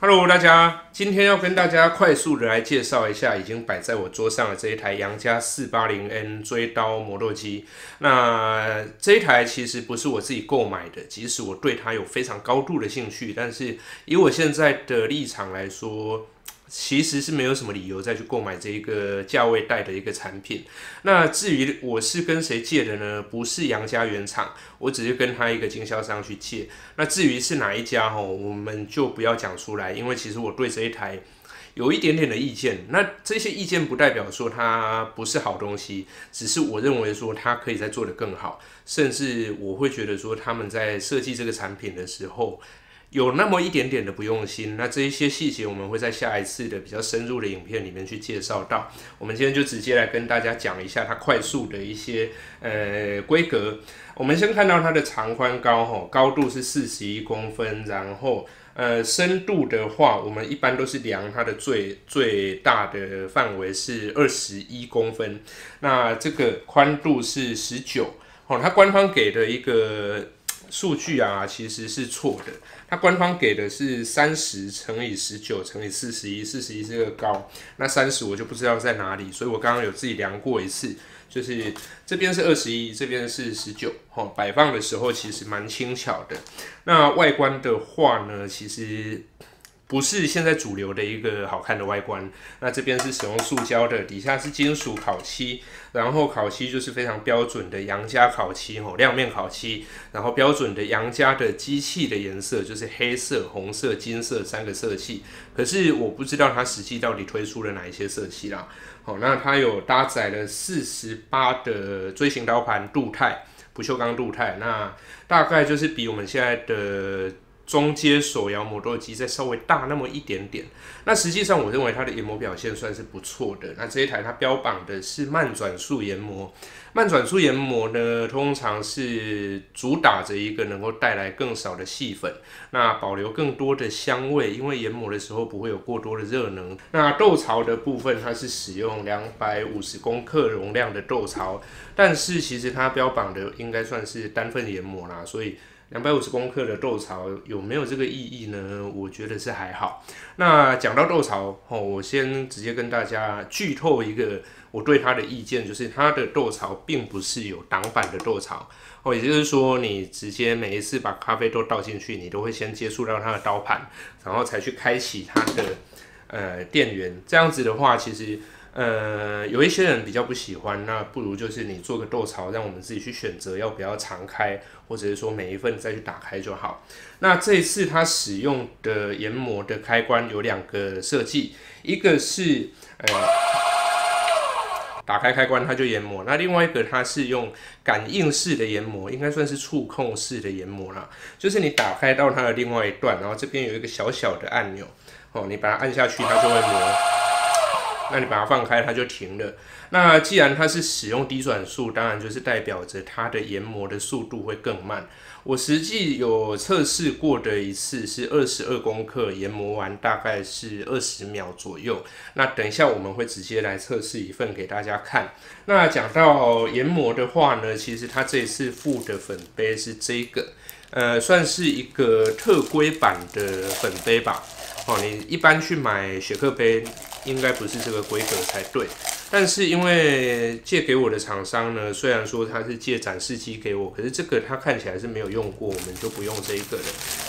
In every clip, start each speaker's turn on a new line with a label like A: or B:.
A: Hello，大家，今天要跟大家快速的来介绍一下已经摆在我桌上的这一台杨家四八零 N 追刀磨豆机。那这一台其实不是我自己购买的，即使我对它有非常高度的兴趣，但是以我现在的立场来说。其实是没有什么理由再去购买这一个价位带的一个产品。那至于我是跟谁借的呢？不是杨家原厂，我只是跟他一个经销商去借。那至于是哪一家吼，我们就不要讲出来，因为其实我对这一台有一点点的意见。那这些意见不代表说它不是好东西，只是我认为说它可以再做得更好，甚至我会觉得说他们在设计这个产品的时候。有那么一点点的不用心，那这一些细节我们会在下一次的比较深入的影片里面去介绍到。我们今天就直接来跟大家讲一下它快速的一些呃规格。我们先看到它的长宽高哈，高度是四十一公分，然后呃深度的话，我们一般都是量它的最最大的范围是二十一公分。那这个宽度是十九哦，它官方给的一个。数据啊，其实是错的。它官方给的是三十乘以十九乘以四十一，四十一是个高，那三十我就不知道在哪里，所以我刚刚有自己量过一次，就是这边是二十一，这边是十九，哦，摆放的时候其实蛮轻巧的。那外观的话呢，其实。不是现在主流的一个好看的外观，那这边是使用塑胶的，底下是金属烤漆，然后烤漆就是非常标准的杨家烤漆吼，亮面烤漆，然后标准的杨家的机器的颜色就是黑色、红色、金色三个色系，可是我不知道它实际到底推出了哪一些色系啦。好，那它有搭载了四十八的锥形刀盘镀钛，不锈钢镀钛，那大概就是比我们现在的。中阶手摇磨豆机再稍微大那么一点点，那实际上我认为它的研磨表现算是不错的。那这一台它标榜的是慢转速研磨，慢转速研磨呢，通常是主打着一个能够带来更少的细粉，那保留更多的香味，因为研磨的时候不会有过多的热能。那豆槽的部分，它是使用两百五十公克容量的豆槽，但是其实它标榜的应该算是单份研磨啦，所以。两百五十公克的豆槽有没有这个意义呢？我觉得是还好。那讲到豆槽哦，我先直接跟大家剧透一个我对它的意见，就是它的豆槽并不是有挡板的豆槽哦，也就是说你直接每一次把咖啡豆倒进去，你都会先接触到它的刀盘，然后才去开启它的呃电源。这样子的话，其实。呃，有一些人比较不喜欢，那不如就是你做个豆槽，让我们自己去选择要不要常开，或者是说每一份再去打开就好。那这一次它使用的研磨的开关有两个设计，一个是呃打开开关它就研磨，那另外一个它是用感应式的研磨，应该算是触控式的研磨啦，就是你打开到它的另外一段，然后这边有一个小小的按钮，哦，你把它按下去，它就会磨。那你把它放开，它就停了。那既然它是使用低转速，当然就是代表着它的研磨的速度会更慢。我实际有测试过的一次是二十二公克研磨完，大概是二十秒左右。那等一下我们会直接来测试一份给大家看。那讲到研磨的话呢，其实它这次附的粉杯是这个，呃，算是一个特规版的粉杯吧。哦，你一般去买雪克杯。应该不是这个规格才对，但是因为借给我的厂商呢，虽然说他是借展示机给我，可是这个他看起来是没有用过，我们就不用这一个了。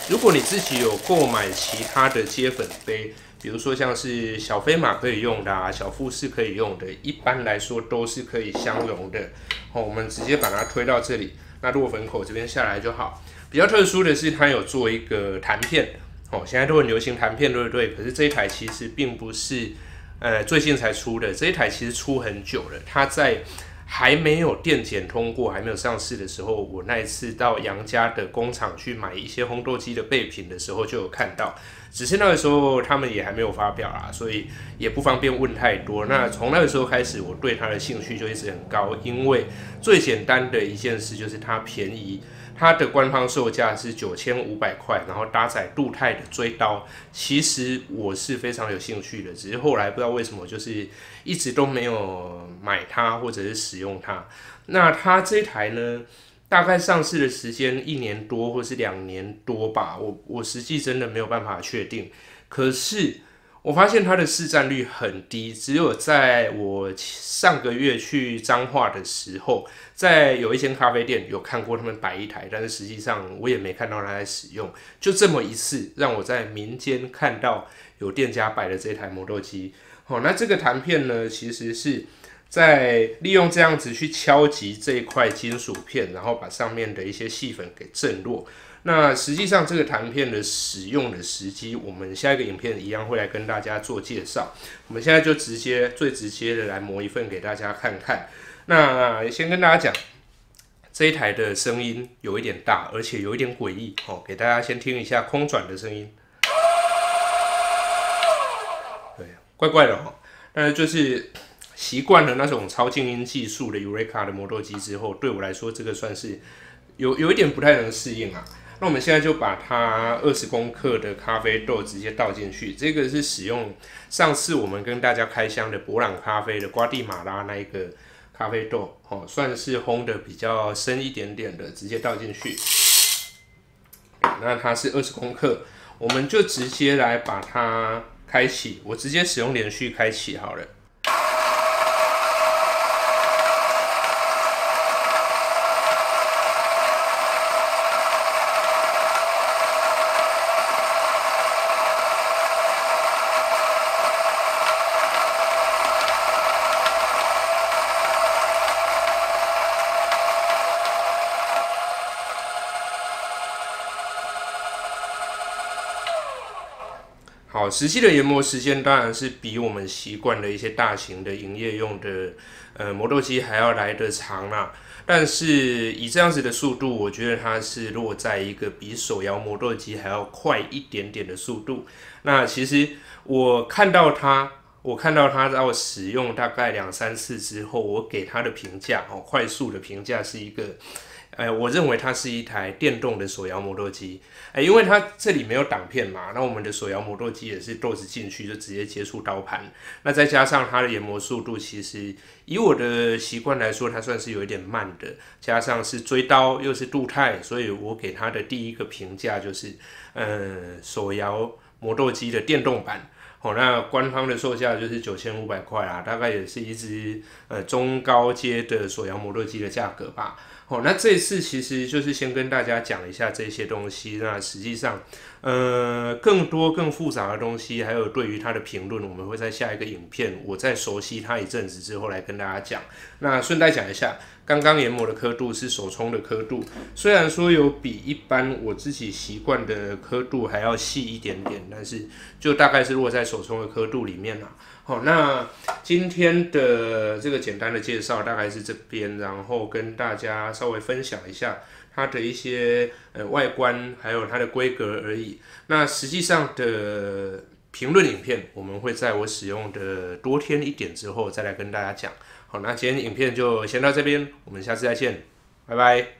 A: 如果你自己有购买其他的接粉杯，比如说像是小飞马可以用的啊，小富士可以用的，一般来说都是可以相容的。好，我们直接把它推到这里，那落粉口这边下来就好。比较特殊的是，它有做一个弹片。哦，现在都很流行弹片，对不对？可是这一台其实并不是，呃，最近才出的。这一台其实出很久了。它在还没有电检通过、还没有上市的时候，我那一次到杨家的工厂去买一些烘豆机的备品的时候，就有看到。只是那个时候他们也还没有发表啊，所以也不方便问太多。那从那个时候开始，我对它的兴趣就一直很高，因为最简单的一件事就是它便宜。它的官方售价是九千五百块，然后搭载镀钛的锥刀。其实我是非常有兴趣的，只是后来不知道为什么，就是一直都没有买它或者是使用它。那它这台呢，大概上市的时间一年多或是两年多吧，我我实际真的没有办法确定。可是我发现它的市占率很低，只有在我上个月去彰化的时候，在有一间咖啡店有看过他们摆一台，但是实际上我也没看到他在使用。就这么一次，让我在民间看到有店家摆的这台磨豆机。好，那这个弹片呢，其实是在利用这样子去敲击这一块金属片，然后把上面的一些细粉给震落。那实际上这个弹片的使用的时机，我们下一个影片一样会来跟大家做介绍。我们现在就直接最直接的来磨一份给大家看看。那先跟大家讲，这一台的声音有一点大，而且有一点诡异哦，给大家先听一下空转的声音。对，怪怪的哈。但是就是习惯了那种超静音技术的 Eureka 的磨豆机之后，对我来说这个算是有有一点不太能适应啊。那我们现在就把它二十公克的咖啡豆直接倒进去。这个是使用上次我们跟大家开箱的博朗咖啡的瓜地马拉那一个咖啡豆，哦，算是烘的比较深一点点的，直接倒进去。那它是二十公克，我们就直接来把它开启。我直接使用连续开启好了。好，实际的研磨时间当然是比我们习惯的一些大型的营业用的呃磨豆机还要来得长啦。但是以这样子的速度，我觉得它是落在一个比手摇磨豆机还要快一点点的速度。那其实我看到它，我看到它在使用大概两三次之后，我给它的评价哦，快速的评价是一个。哎，我认为它是一台电动的手摇磨豆机，哎，因为它这里没有挡片嘛，那我们的手摇磨豆机也是豆子进去就直接接触刀盘，那再加上它的研磨速度，其实以我的习惯来说，它算是有一点慢的，加上是追刀又是镀钛，所以我给它的第一个评价就是，呃，手摇磨豆机的电动版。哦，那官方的售价就是九千五百块啦，大概也是一只呃中高阶的锁阳磨豆机的价格吧。哦，那这次其实就是先跟大家讲一下这些东西。那实际上，呃，更多更复杂的东西，还有对于它的评论，我们会在下一个影片，我在熟悉它一阵子之后来跟大家讲。那顺带讲一下。刚刚研磨的刻度是手冲的刻度，虽然说有比一般我自己习惯的刻度还要细一点点，但是就大概是落在手冲的刻度里面了。好，那今天的这个简单的介绍大概是这边，然后跟大家稍微分享一下它的一些呃外观，还有它的规格而已。那实际上的评论影片，我们会在我使用的多天一点之后再来跟大家讲。好，那今天影片就先到这边，我们下次再见，拜拜。